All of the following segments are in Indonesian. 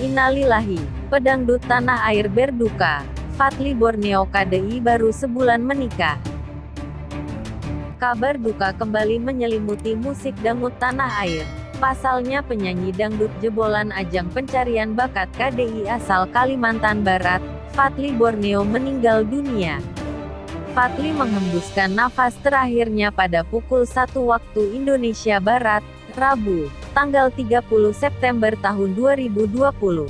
Innalillahi, pedangdut tanah air berduka. Fatli Borneo KDI baru sebulan menikah. Kabar duka kembali menyelimuti musik dangdut tanah air. Pasalnya penyanyi dangdut jebolan ajang pencarian bakat KDI asal Kalimantan Barat, Fatli Borneo meninggal dunia. Fatli menghembuskan nafas terakhirnya pada pukul 1 waktu Indonesia Barat, Rabu, tanggal 30 September tahun 2020.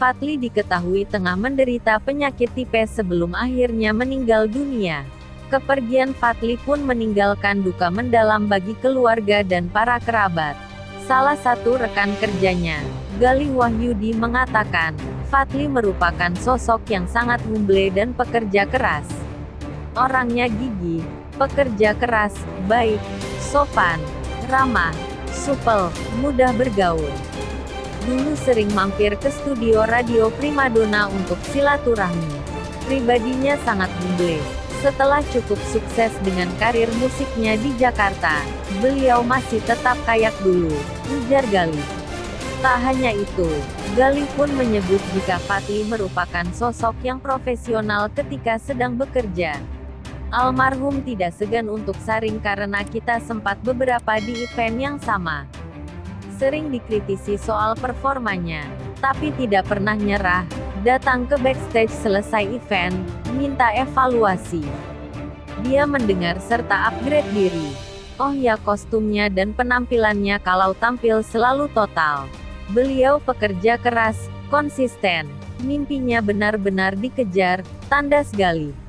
Fatli diketahui tengah menderita penyakit tipes sebelum akhirnya meninggal dunia. Kepergian Fatli pun meninggalkan duka mendalam bagi keluarga dan para kerabat. Salah satu rekan kerjanya, Galih Wahyudi mengatakan, Fatli merupakan sosok yang sangat humble dan pekerja keras. Orangnya gigih, pekerja keras, baik, sopan, ramah, supel, mudah bergaul. Dulu sering mampir ke studio radio Primadona untuk silaturahmi. Pribadinya sangat humble. Setelah cukup sukses dengan karir musiknya di Jakarta, beliau masih tetap kayak dulu, ujar Gali. Tak hanya itu, Gali pun menyebut jika Fatli merupakan sosok yang profesional ketika sedang bekerja. Almarhum tidak segan untuk saring karena kita sempat beberapa di event yang sama. Sering dikritisi soal performanya, tapi tidak pernah nyerah, datang ke backstage selesai event, minta evaluasi. Dia mendengar serta upgrade diri. Oh ya kostumnya dan penampilannya kalau tampil selalu total. Beliau pekerja keras, konsisten. Mimpinya benar-benar dikejar, tanda sekali.